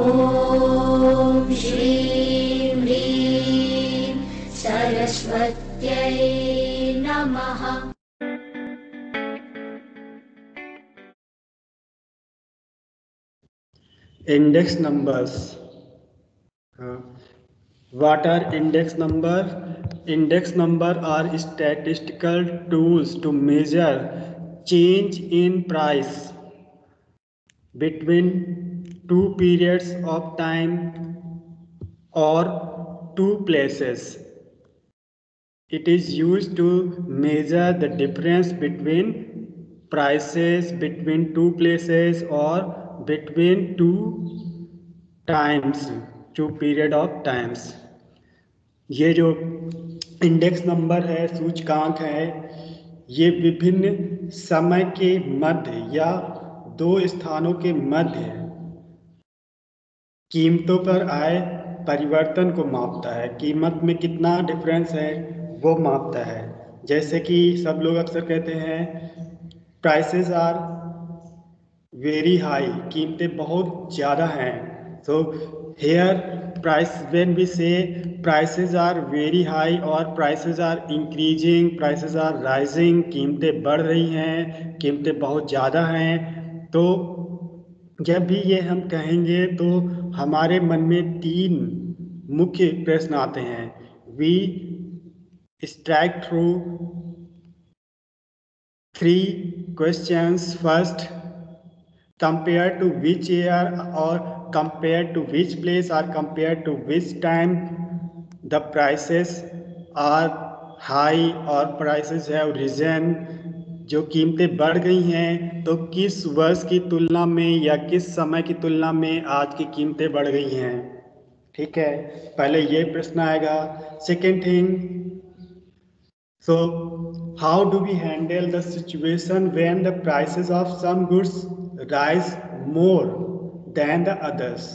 ॐ श्रीं ह्रीं सरस्वत्यै नमः index numbers uh, what are index number index number are statistical tools to measure change in price between two periods of time or two places it is used to measure the difference between prices between two places or between two times two period of times ये जो index number है सूचकांक है ये विभिन्न समय के मध्य या दो स्थानों के मध्य कीमतों पर आए परिवर्तन को मापता है। कीमत में कितना डिफरेंस है, वो मापता है। जैसे कि सब लोग अक्सर कहते हैं प्राइसेस आर वेरी हाई कीमतें बहुत ज़्यादा हैं। So here price when we say prices are very high और prices are increasing prices are rising कीमतें बढ़ रही हैं, कीमतें बहुत ज़्यादा हैं तो जब भी ये हम कहेंगे तो हमारे मन में तीन मुख्य प्रश्न आते हैं। We strike through three question first compare to which year और compare to which place are compare to which time the prices are high और प्राइसेस है रिजन जो कीमतें बढ़ गई हैं तो किस वर्ष की तुलना में या किस समय की तुलना में आज की कीमतें बढ़ गई हैं? ठीक है, पहले ये प्रश्न आएगा। Second thing so how do we handle the situation when the prices of some goods rise more than the others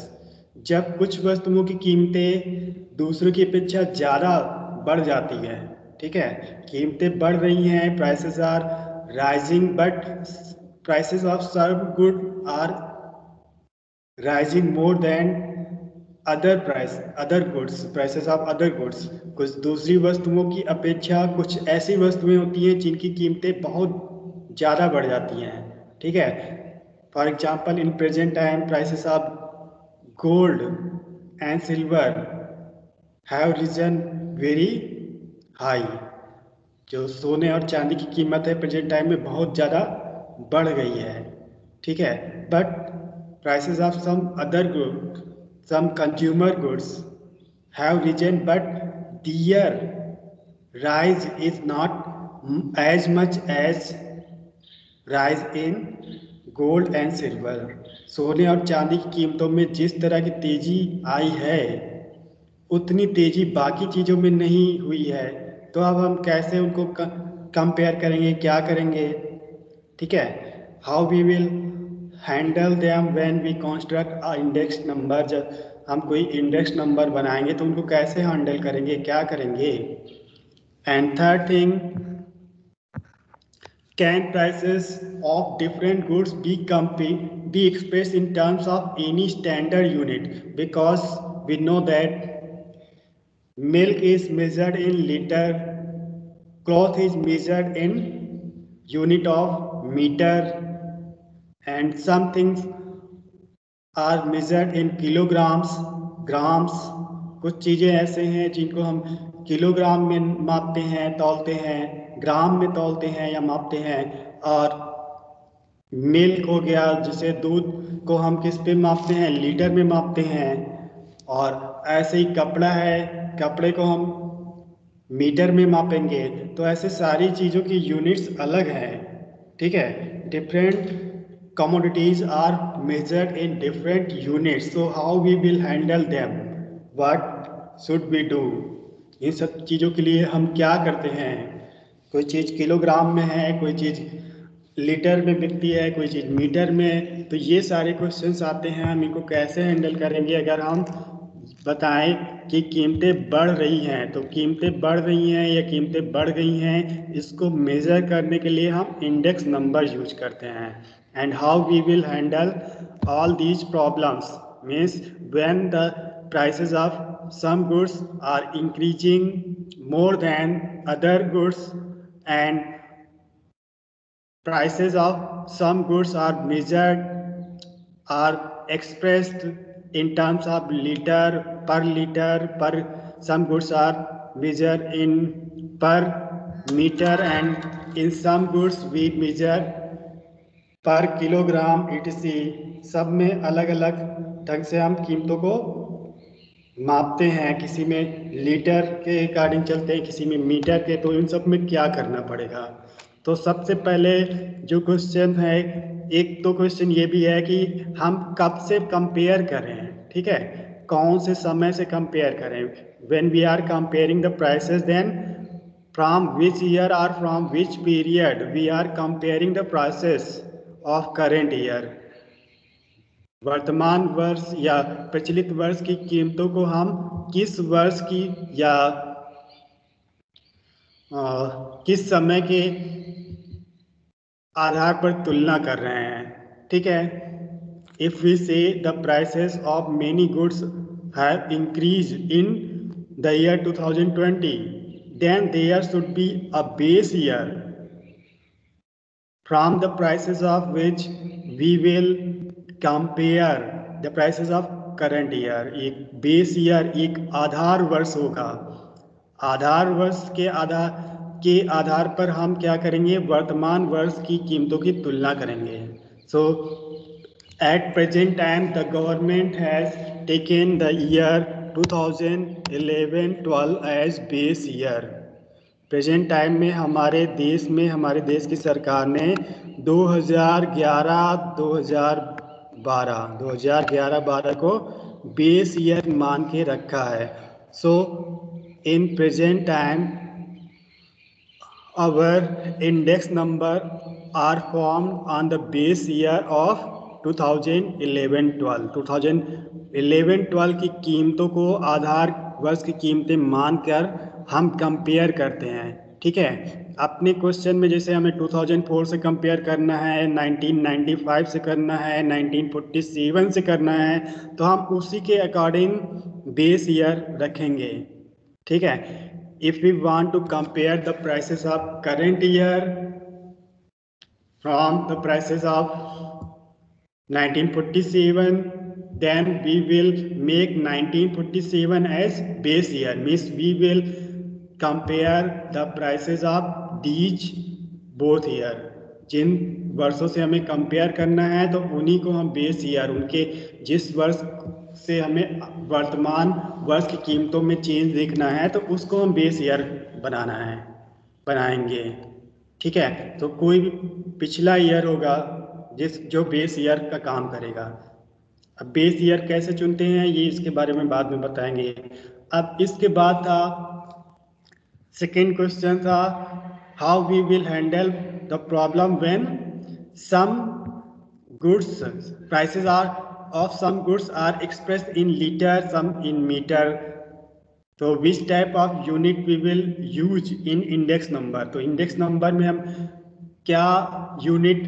जब कुछ वस्तुओं की कीमतें दूसरों की अपेक्षा ज़्यादा बढ़ जाती हैं, ठीक है? कीमतें बढ़ रही हैं prices are rising but prices of serve good are rising more than other price other goods prices of other goods कुछ दूसरी वस्तुओं की अपेक्षा कुछ ऐसी वस्तुएँ होती हैं जिनकी कीमतें बहुत ज़्यादा बढ़ जाती हैं ठीक है For example, in present time, prices of gold and silver have risen very high. जो सोने और चांदी की कीमत है प्रेजेंट टाइम में बहुत ज़्यादा बढ़ गई है, ठीक है? But prices of some other good some consumer goods have risen but their rise is not as much as rise in gold and silver सोने और चांदी की कीमतों में जिस तरह की तेज़ी आई है, उतनी तेज़ी बाकी चीज़ों में नहीं हुई है। तो अब हम कैसे उनको कंपेयर करेंगे, क्या करेंगे? ठीक है? How we will handle them when we construct a index number जब हम कोई इंडेक्स नंबर बनाएँगे तो उनको कैसे हैंडल करेंगे? क्या करेंगे? And third thing can prices of different goods be कंपी be express in terms of any standard unit because we know that milk is measured in litre cloth is measured in unit of meter and some things are measured in kilograms, grams. कुछ चीज़ें ऐसे हैं जिनको हम kilogram में मापते हैं, तौलते हैं ग्राम में तोलते हैं या मापते हैं और मिल्क हो गया, जिसे दूध को हम किस पे मापते हैं? लीटर में मापते हैं और ऐसे ही कपड़ा है, कपड़े को हम मीटर में मापेंगे तो ऐसे सारी चीज़ों की यूनिट्स अलग हैं, ठीक है? Different commodities are measured in different units. So how we will handle them? What should we do? इन सब चीज़ों के लिए हम क्या करते हैं? कोई चीज़ किलोग्राम में है, कोई चीज़ लीटर में बिकती है, कोई चीज़ मीटर में तो ये सारे क्वेश्चंस आते हैं। हम इनको कैसे हैंडल करेंगे? अगर हम बताएँ कि कीमतें बढ़ रही हैं तो कीमतें बढ़ रही हैं या कीमतें बढ़ गई हैं, इसको मेजर करने के लिए हम इंडेक्स नंबर यूज़ करते हैं and how we will handle all these problems means when the prices of some goods are increasing more than other goods and prices of some goods are measure are expressed in terms of liter, per liter, per some goods are measured in per meter and in some goods we measure पर kilogram ETC सब में अलग अलग ढंग से हम कीमतों को मापते हैं। किसी में लीटर के अकॉर्डिंग चलते हैं, किसी में मीटर के तो इन सब में क्या करना पड़ेगा? तो सबसे पहले जो क्वेश्चन है एक तो क्वेश्चन ये भी है कि हम कब से कंपेयर करें ठीक है? कौन से समय से कंपेयर करें when we are comparing the prices then from which year are from which period we are comparing the prices of current year वर्तमान वर्ष या प्रचलित वर्ष की कीमतों को हम किस वर्ष की या आ, किस समय के आधार पर तुलना कर रहे हैं, ठीक है? If we say the prices of many goods have increase in the year 2020 then there should be a base year from the prices of which we will compare the prices of current year एक base year एक आधार वर्ष होगा। आधार वर्ष के आधार के आधार पर हम क्या करेंगे? वर्तमान वर्ष की कीमतों की तुलना करेंगे। So at present time the government has taken the year 2011-12 as base year present time में हमारे देश में, हमारे देश की सरकार ने 2011 2012 2011 12 को बेस ईयर मान के रखा है। So in present time our index number are form on the base year of 2011-12 2011-12 की कीमतों को आधार वर्ष की कीमतें मानकर हम कंपेयर करते हैं, ठीक है? अपने क्वेश्चन में जैसे हमें 2004 से कंपेयर करना है 1995 से करना है 1947 से करना है तो हम उसी के अकॉर्डिंग बेस ईयर रखेंगे, ठीक है? If we want to compare the prices of current year from the prices of 1947 then we will make 1947 as base year. Means we will compare the prices of these both year. जिन वर्षों से हमें compare करना है तो उन्हीं को हम बेस ईयर उनके जिस वर्ष से हमें वर्तमान वर्ष की कीमतों में चेंज देखना है तो उसको हम बेस ईयर बनाना है, बनाएँगे। ठीक है? तो कोई भी पिछला ईयर होगा, जिस, जो बेस ईयर का काम करेगा। अब बेस ईयर कैसे चुनते हैं, ये इसके बारे में बाद में बताएँगे। अब इसके बाद था सेकेंड क्वेश्चन था how we will handle the problem when some goods prices are of some goods are expressed in liter, some in meter. So which type of unit we will use in index number? तो index number में हम क्या unit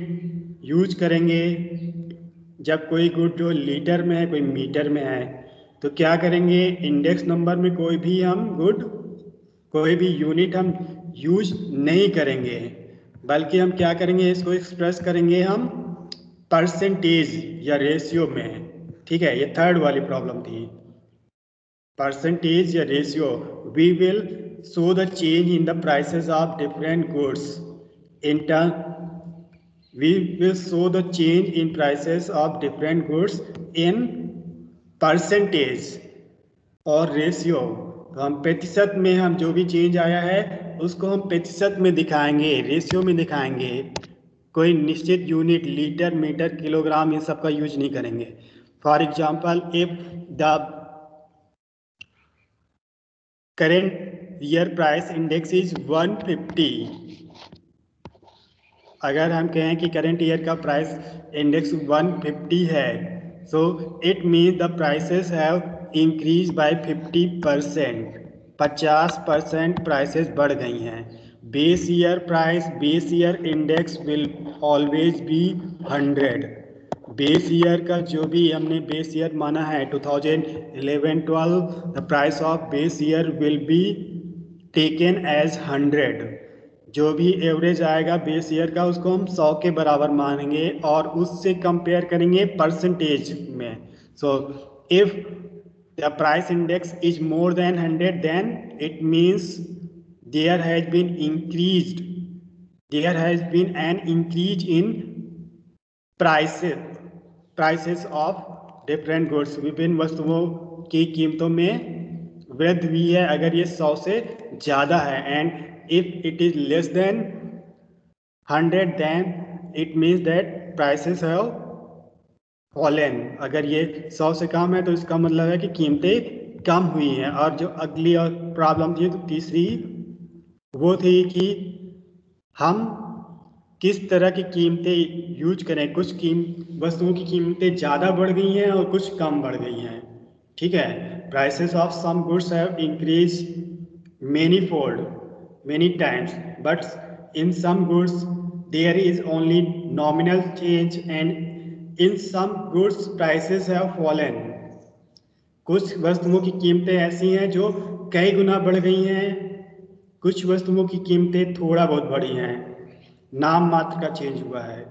use करेंगे जब कोई good जो litre में है कोई मीटर में है तो क्या करेंगे इंडेक्स नंबर में कोई भी हम गुड कोई भी यूनिट हम यूज़ नहीं करेंगे बल्कि हम क्या करेंगे इसको एक्सप्रेस करेंगे हम परसेंटेज या रेशियो में, ठीक है, ये थर्ड वाली प्रॉब्लम थी। परसेंटेज या ratio we will show the change in the prices of different goods in term we will show the change in prices of different goods in percentage और ratio तो हम प्रतिशत में हम जो भी चेंज आया है, उसको हम प्रतिशत में दिखाएँगे रेशियो में दिखाएँगे। कोई निश्चित यूनिट लीटर, मीटर, किलोग्राम इन सब का यूज़ नहीं करेंगे। For example if the current year price index is 150 अगर हम कहें कि करेंट ईयर का प्राइस इंडेक्स 150 है so it mean the prices have increase by 50 percent पचास परसेंट प्राइसेस बढ़ गई हैं। Base year price, base year index will always be hundred base year का जो भी हमने बेस ईयर माना है 2011-12 the price of base year will be taken as 100 जो भी एवरेज आएगा बेस ईयर का, उसको हम 100 के बराबर मानेंगे और उससे कंपेयर करेंगे परसेंटेज में. So if the price index is more than 100 then it means there has been increased there has been an increase in prices prices of different goods विभिन्न वस्तुओं की कीमतों में वृद्धि हुई है। अगर ये सौ से ज़्यादा है and if it is less than hundred then it means that prices have fallen अगर ये सौ से कम है तो इसका मतलब है कि कीमतें कम हुई हैं। और जो अगली और प्रॉब्लम थी तो तीसरी वो थी कि हम किस तरह की कीमतें यूज़ करें। कुछ कीम, वस्तुओं की कीमतें ज़्यादा बढ़ गई हैं और कुछ कम बढ़ गई हैं। ठीक है? Prices of some goods have increase many fold many times but in some goods there is only nominal change and in some goods prices have fallen कुछ वस्तुओं की कीमतें ऐसी हैं जो कई गुना बढ़ गई हैं। कुछ वस्तुओं की कीमतें थोड़ा बहुत बढ़ी हैं। नाम मात्र का चेंज हुआ है।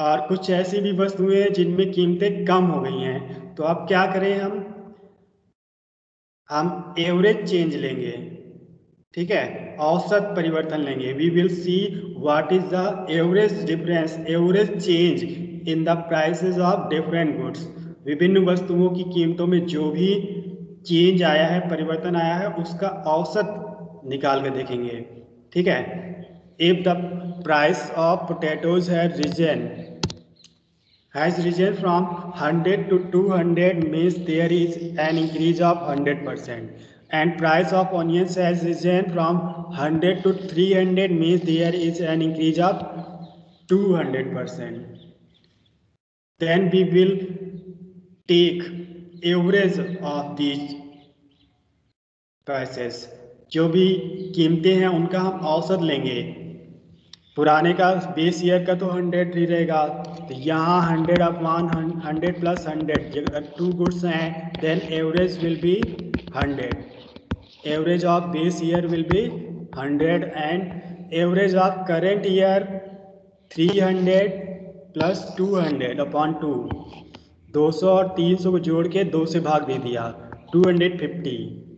और कुछ ऐसी भी वस्तुएँ हैं जिनमें कीमतें कम हो गई हैं। तो अब क्या करें हम? हम एवरेज चेंज लेंगे। ठीक है? औसत परिवर्तन लेंगे। We will see what is the average difference average change in the prices of different goods विभिन्न वस्तुओं की कीमतों में जो भी चेंज आया है, परिवर्तन आया है, उसका औसत निकाल कर देखेंगे। ठीक है? If the price of potatoes है risen has risen from 100 to two hundred means there is an increase of 100 percent and price of onion has risen from 100 to three hundred means there is an increase of two hundred percent then we will take average of these prices जो भी कीमतें हैं, उनका हम औसत लेंगे। पुराने का बेस ईयर का तो हंड्रेड ही रहेगा। तो यहाँ hundred of one hundred plus hundred two goods हैं then average will be hundred average of base year will be hundred and average of current year three hundred plus two hundred upon two दो सौ और तीन सौ को जोड़ के दो से भाग दे दिया। टू हंड्रेड फिफ्टी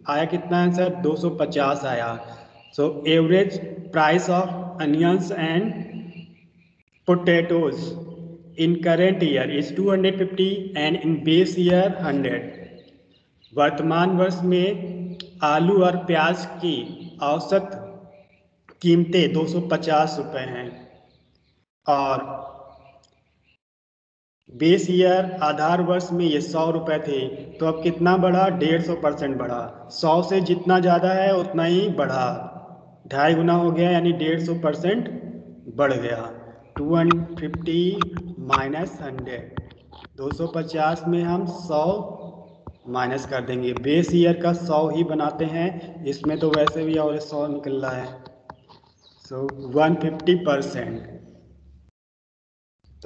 आया कितना आंसर दो सौ पचास आया। So average price of onions and potatoes in current year is 250 and in base year 100 वर्तमान वर्ष में आलू और प्याज की औसत कीमतें 250 रुपए हैं। और बेस ईयर आधार वर्ष में ये सौ रुपए थे तो अब कितना बढ़ा डेढ़ सौ परसेंट बढ़ा सौ से जितना ज़्यादा है, उतना ही बढ़ा। ढाई गुना हो गया, यानी डेढ़ सौ परसेंट बढ़ गया। Two hundred fifty minus hundred. दो सौ पचास में हम सौ माइनस कर देंगे। बेस ईयर का सौ ही बनाते हैं। इसमें तो वैसे भी और सौ निकल रहा है। So one fifty percent.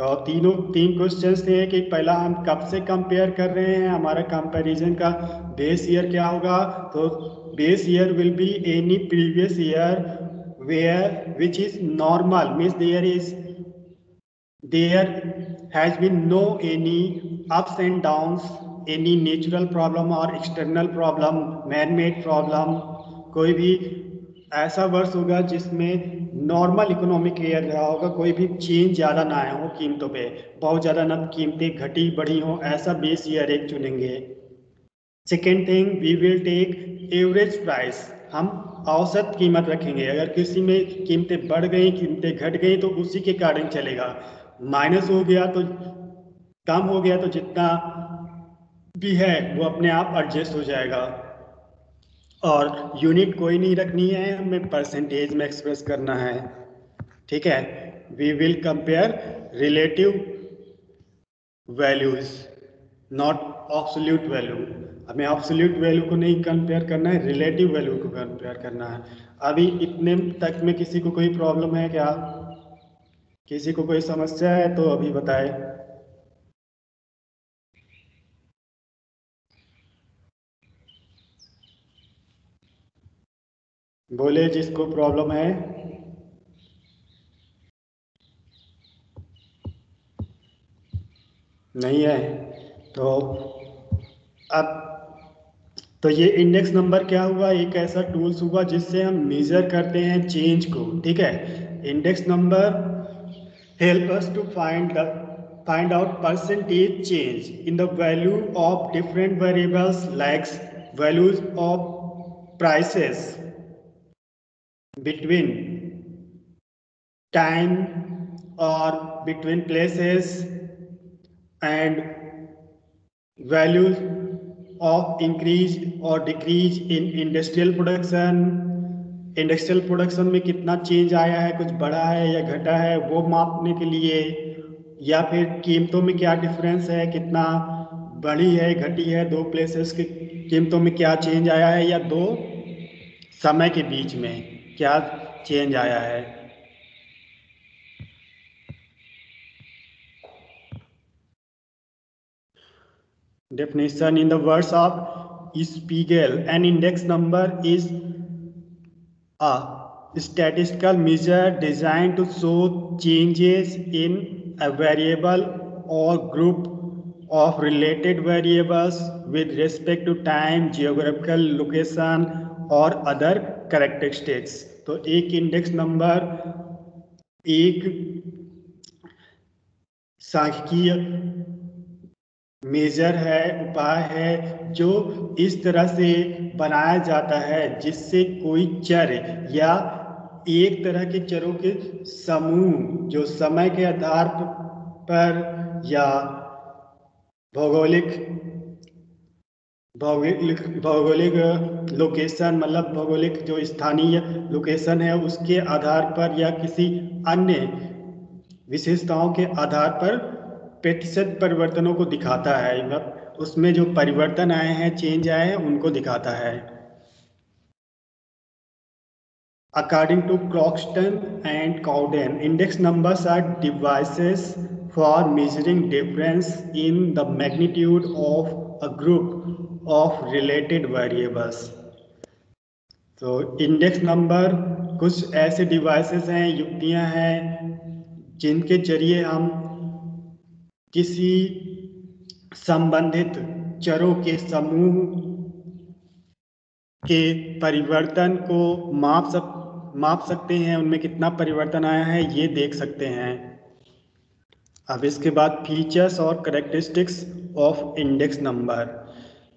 तो तीनों, तीन क्वेश्चन थे कि पहला हम कब से कंपेयर कर रहे हैं, हमारा कंपेरिजन का बेस ईयर क्या होगा? तो base year will be any previous year where which is normal means there is there has been no any ups and downs any natural problem और external problem man made problem कोई भी ऐसा वर्ष होगा जिसमें नॉर्मल इकोनॉमिक ईयर रहा होगा, कोई भी चेंज ज़्यादा ना आया हो कीमतों पे। बहुत ज़्यादा न कीमतें घटी, बढ़ी हो, ऐसा बेस ईयर एक चुनेंगे। Second thing we will take average price हम औसत कीमत रखेंगे। अगर किसी में कीमतें बढ़ गई, कीमतें घट गई तो उसी के कारण चलेगा। माइनस हो गया तो कम हो गया तो जितना भी है, वो अपने आप एडजस्ट हो जाएगा। और यूनिट कोई नहीं रखनी है, हमें परसेंटेज में एक्सप्रेस करना है। ठीक है? We will compare relative values not absolute value हमें ऑब्सोल्यूट वैल्यू को नहीं कंपेयर करना है रिलेटिव वैल्यू को कंपेयर करना है। अभी इतने तक में किसी को कोई प्रॉब्लम है क्या? किसी को कोई समस्या है तो अभी बताए। बोले, जिसको प्रॉब्लम है। नहीं है तो अब तो ये इंडेक्स नंबर क्या हुआ? एक ऐसा टूल्स हुआ, जिससे हम मेजर करते हैं चेंज को, ठीक है? Index number help us to find the out percentage change in the value of different variables like values of prices. Between time or between places and values of increase or decrease in industrial production industrial production में कितना change आया है, कुछ बढ़ा है या घटा है, वो मापने के लिए या फिर कीमतों में क्या डिफरेंस है, कितना बढ़ी है, घटी है, दो प्लेसेस की कीमतों में क्या चेंज आया है या दो समय के बीच में। क्या चेंज आया है? Definition in the words of Spiegel an index number is a statistical measure design to show changes in a variable और group of related variables with respect to time geographical location और other characteristics तो एक index number एक सांख्यिकीय major है, उपाय है, जो इस तरह से बनाया जाता है, जिससे कोई चर या एक तरह के चरों के समूह, जो समय के आधार पर या भौगोलिक भौगोलिक भौगोलिक लोकेशन मतलब भौगोलिक जो स्थानीय लोकेशन है उसके आधार पर या किसी अन्य विशेषताओं के आधार पर प्रतिशत परिवर्तनों को दिखाता है। मतलब उसमें जो परिवर्तन आए हैं चेंज आए हैं उनको दिखाता है। According to Croxton and Cowden, index numbers are devices for measuring difference in the magnitude of a group. Of related variables. तो इंडेक्स नंबर कुछ ऐसे डिवाइसेस हैं, युक्तियाँ हैं, जिनके ज़रिए हम किसी संबंधित चरों के समूह के परिवर्तन को माप सक, माप सकते हैं, उनमें कितना परिवर्तन आया है, ये देख सकते हैं अब इसके बाद फीचर्स और करेक्टरिस्टिक्स ऑफ़ इंडेक्स नंबर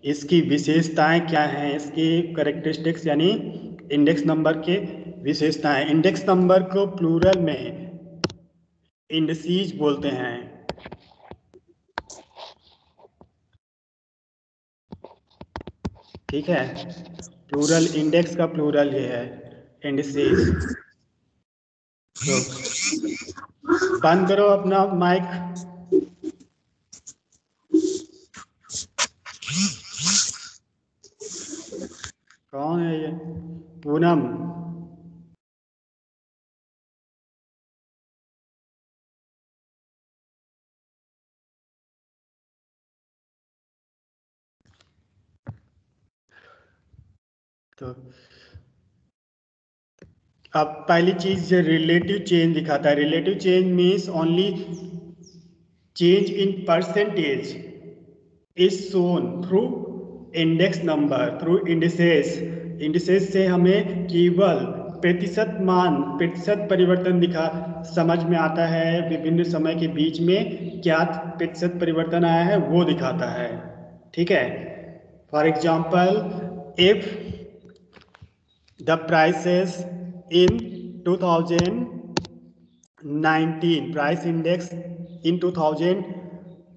इसकी विशेषताएँ क्या हैं? इसकी करेक्टरिस्टिक्स यानी इंडेक्स नंबर के विशेषताएँ। इंडेक्स नंबर को प्लूरल में इंडसीज बोलते हैं। ठीक है? प्लूरल इंडेक्स का प्लूरल ये है। इंडसीज तो बंद करो अपना माइक कौन है ये। पूनम तो अब पहली चीज़ रिलेटिव चेंज दिखाता है। Relative change means only change in percentage is shown through index number through indices indices से हमें केवल प्रतिशत मान, प्रतिशत परिवर्तन दिखा, समझ में आता है, विभिन्न समय के बीच में क्या प्रतिशत परिवर्तन आया है, वो दिखाता है। ठीक है? For example if the prices in 2019 price index in 2019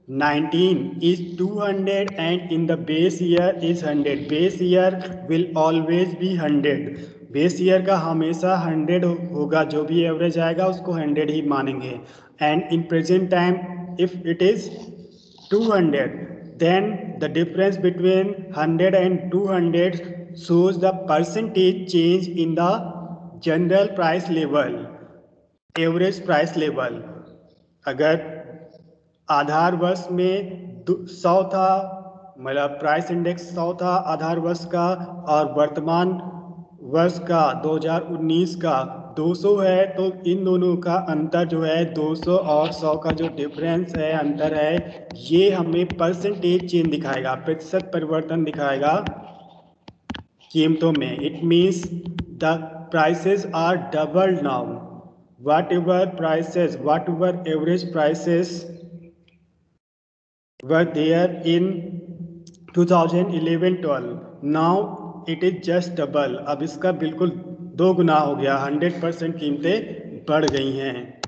is 200 and in the base year is 100 base year will always be 100 base year का हमेशा 100 होगा जो भी एवरेज आएगा उसको 100 ही मानेंगे and in present time if it is 200 then the difference between 100 and 200 shows the percentage change in the general price level average price level अगर आधार वर्ष में सौ था मतलब प्राइस इंडेक्स सौ था आधार वर्ष का और वर्तमान वर्ष का 2019 का 200 है तो इन दोनों का अंतर जो है 200 और 100 का जो डिफरेंस है, अंतर है, ये हमें परसेंटेज चेंज दिखाएगा, प्रतिशत परिवर्तन दिखाएगा कीमतों में। It means the prices are double now whatever prices whatever average prices were there in 2011-12 now it is just double अब इसका बिल्कुल दो गुना हो गया। हंड्रेड परसेंट कीमतें बढ़ गई हैं।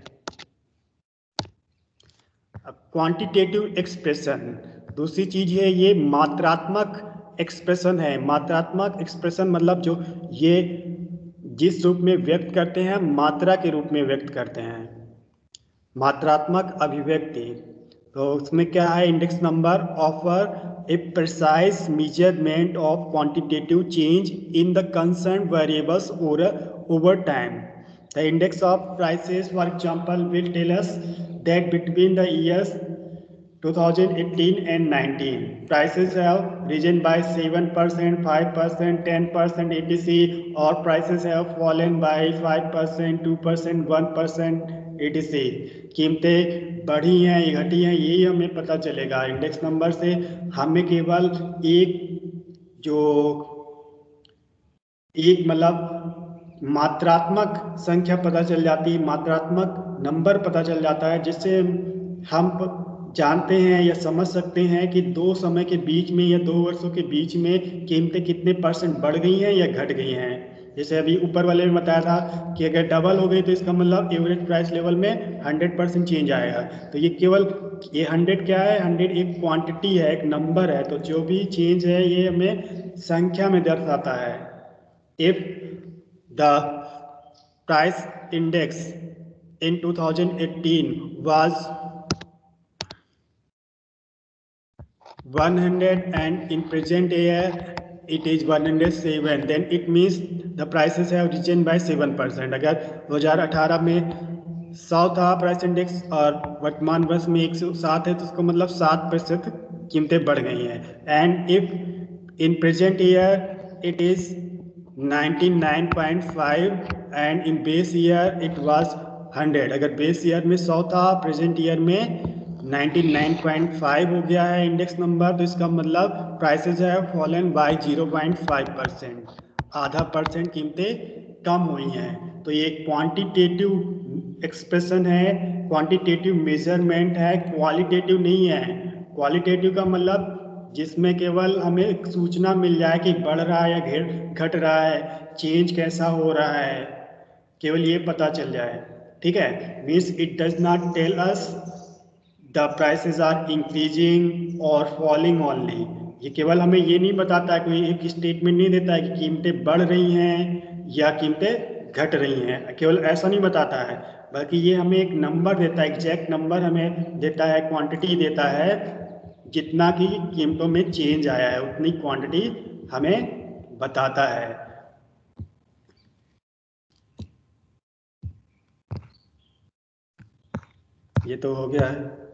अब क्वांटिटेटिव एक्सप्रेशन दूसरी चीज़ है, ये मात्रात्मक एक्सप्रेशन है। मात्रात्मक एक्सप्रेशन मतलब जो ये जिस रूप में व्यक्त करते हैं, मात्रा के रूप में व्यक्त करते हैं। मात्रात्मक अभिव्यक्ति। तो उसमें क्या है? Index number offer a precise measurement of quantitative change in the concern variables और over time the index of prices for example will tell us that between the years 2018 and 19 prices have risen by 7 percent five percent ten percent a और prices have fallen by five percent two percent one percent etc. कीमतें बढ़ी हैं या घटी हैं, यही हमें पता चलेगा इंडेक्स नंबर से हमें केवल एक जो एक मतलब मात्रात्मक संख्या पता चल जाती है मात्रात्मक नंबर पता चल जाता है, जिससे हम जानते हैं या समझ सकते हैं कि दो समय के बीच में या दो वर्षों के बीच में कीमतें कितने परसेंट बढ़ गई हैं या घट गई हैं जैसे अभी ऊपर वाले में बताया था कि अगर डबल हो गई तो इसका मतलब एवरेज प्राइस लेवल में हंड्रेड परसेंट चेंज आएगा। तो ये केवल, ये हंड्रेड क्या है? हंड्रेड एक क्वांटिटी है, एक नंबर है। तो जो भी चेंज है, ये हमें संख्या में दर्शाता है। If the price index in 2018 was 100 and in present year it is 107 then it means the prices have risen by 7 percent अगर 2018 में 100 था प्राइस इंडेक्स और वर्तमान वर्ष में 107 है तो उसका मतलब 7 प्रतिशत कीमतें बढ़ गई हैं। And if in present year it is 99.5 and in base year it was 100 अगर बेस ईयर में 100 था प्रेजेंट ईयर में 99.5 हो गया है इंडेक्स नंबर तो इसका मतलब प्राइसेस है फॉलन बाय 0.5 परसेंट आधा परसेंट कीमतें कम हुई हैं। तो ये क्वांटिटेटिव एक्सप्रेशन है क्वांटिटेटिव मेज़रमेंट है क्वालिटेटिव नहीं है। क्वालिटेटिव का मतलब जिसमें केवल हमें सूचना मिल जाए कि बढ़ रहा है या घट रहा है चेंज कैसा हो रहा है, केवल ये पता चल जाए। ठीक है? Means it does not tell us the prices are increasing और फॉलिंग ऑनली ये केवल हमें ये नहीं बताता है, कोई एक स्टेटमेंट नहीं देता है कि कीमतें बढ़ रही हैं या कीमतें घट रही हैं। केवल ऐसा नहीं बताता है, बल्कि ये हमें एक नंबर देता है एग्जैक्ट नंबर हमें देता है क्वांटिटी देता है, जितना की कीमतों में चेंज आया है, उतनी क्वांटिटी हमें बताता है। ये तो हो गया है।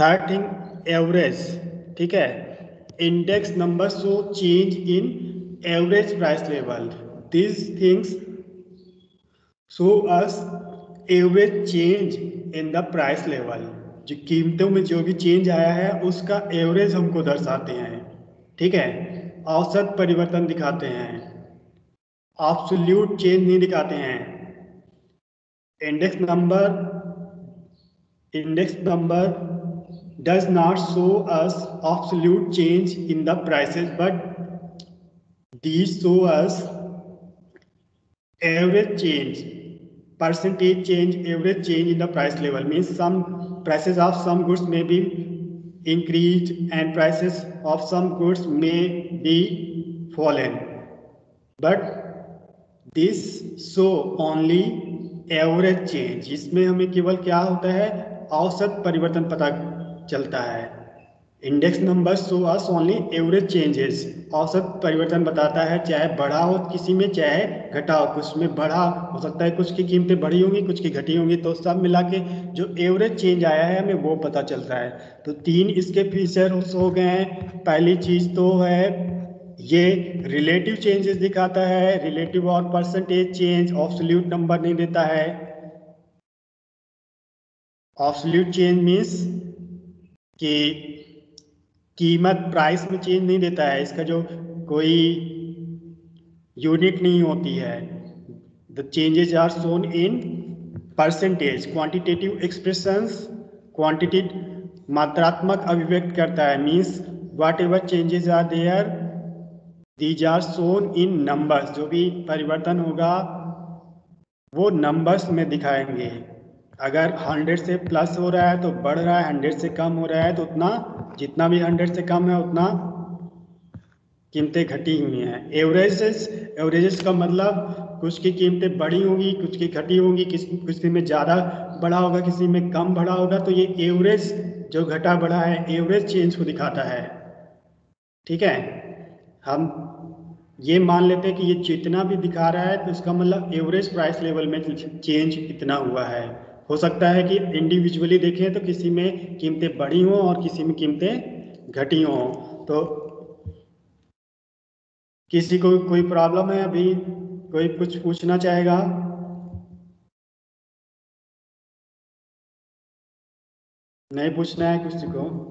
थर्ड थिंग एवरेज ठीक है? Index number show change in average price level this things show us average change in the price level जो कीमतों में जो भी चेंज आया है, उसका एवरेज हमको दर्शाते हैं, ठीक है? औसत परिवर्तन दिखाते हैं। ऑब्सोल्यूट चेंज नहीं दिखाते हैं। Index number index number does not show us absolute change in the prices, but these show us average change, percentage change, average change in the price level. Means some prices of some goods may be increased and prices of some goods may be fallen. But this show only average change. इसमें हमें केवल क्या होता है औसत परिवर्तन पता चलता है। Index number show us only average changes औसत परिवर्तन बताता है, चाहे बढ़ा हो किसी में, चाहे घटा हो। कुछ में बढ़ा हो सकता है, कुछ की कीमतें बढ़ी होंगी, कुछ की घटी होंगी। तो सब मिला के जो एवरेज चेंज आया है, हमें वो पता चलता है। तो तीन इसके फीचर हो गए हैं। पहली चीज़ तो है, ये रिलेटिव चेंजेस दिखाता है। रिलेटिव और परसेंटेज चेंज ऑब्सोल्यूट नंबर नहीं देता है। ऑब्सोल्यूट चेंज मीन्स कि कीमत प्राइस में चेंज नहीं देता है, इसका जो कोई यूनिट नहीं होती है। The changes are shown in percentage quantitative expressions quantity मात्रात्मक अभिव्यक्त करता है। Means whatever changes are there these are shown in numbers जो भी परिवर्तन होगा, वो नंबर्स में दिखाएँगे। अगर 100 से प्लस हो रहा है तो बढ़ रहा है 100 से कम हो रहा है तो उतना, जितना भी 100 से कम है उतना कीमतें घटी हुई हैं। एवरेजेस एवरेजेस का मतलब कुछ की कीमतें बढ़ी होंगी, कुछ की घटी होंगी, किस, किसी में ज़्यादा बढ़ा होगा, किसी में कम बढ़ा होगा तो ये एवरेज जो घटा बढ़ा है एवरेज चेंज को दिखाता है। ठीक है? हम ये मान लेते हैं कि ये जितना भी दिखा रहा है तो इसका मतलब एवरेज प्राइस लेवल में चेंज इतना हुआ है। हो सकता है कि इंडिविजुअली देखें तो किसी में कीमतें बढ़ी हों और किसी में कीमतें घटी हों। तो किसी को कोई प्रॉब्लम है अभी? कोई कुछ पूछना चाहेगा? नहीं पूछना है किसी को?